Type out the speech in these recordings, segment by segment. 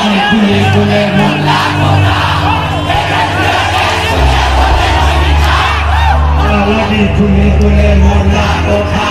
Thank you.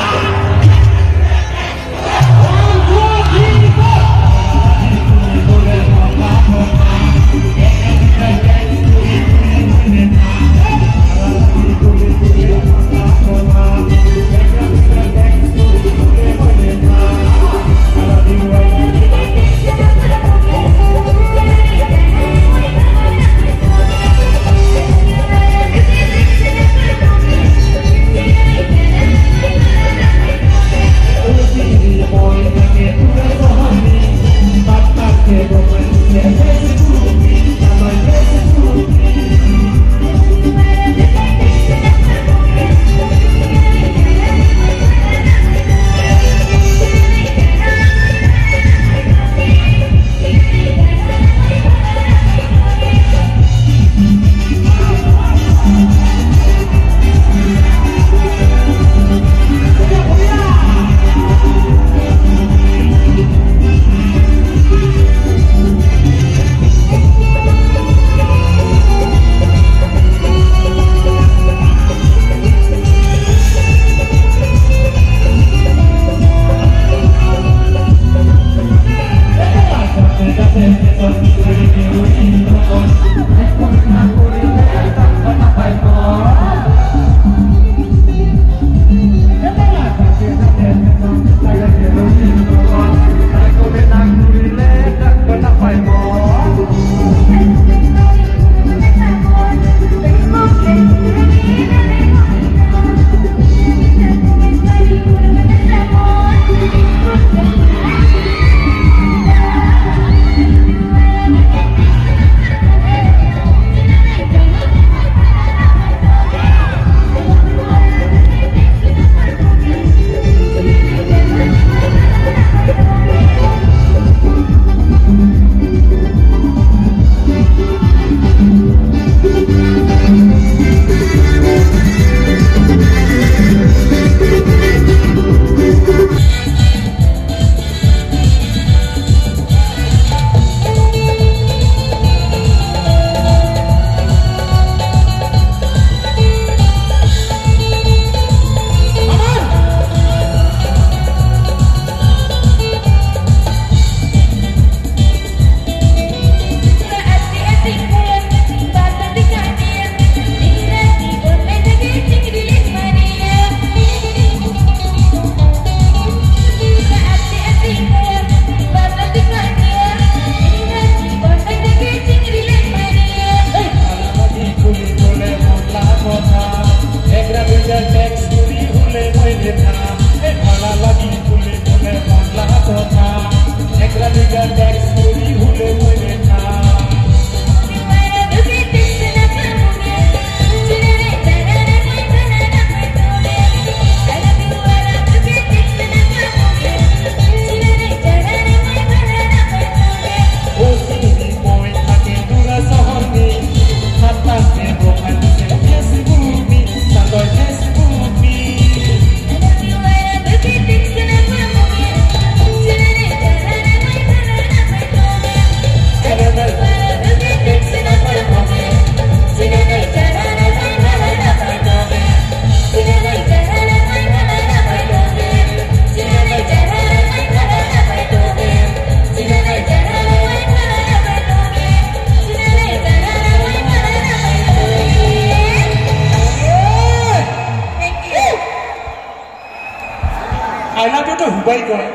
Dubai কয়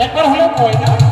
একবার হলেও কয় না